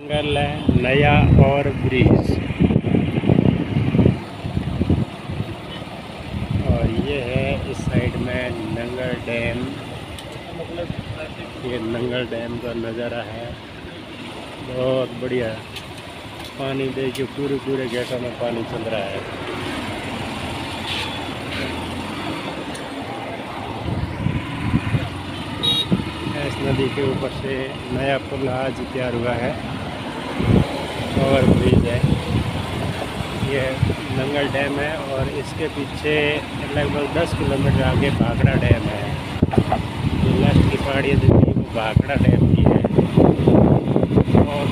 जंगल है, नया और ब्रिज। और ये है इस साइड में नंगल डैम। ये नंगल डैम का नज़ारा है। बहुत बढ़िया। पानी देखिए, पूरे पूरे गेटों में पानी चल रहा है। इस नदी के ऊपर से नया पुल आज तैयार हुआ है। ओवर ब्रिज है। ये नंगल डैम है और इसके पीछे लगभग 10 किलोमीटर आगे भाखड़ा डैम है। जो की पहाड़ी है वो भाखड़ा डैम की है और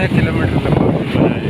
छः किलोमीटर लंबा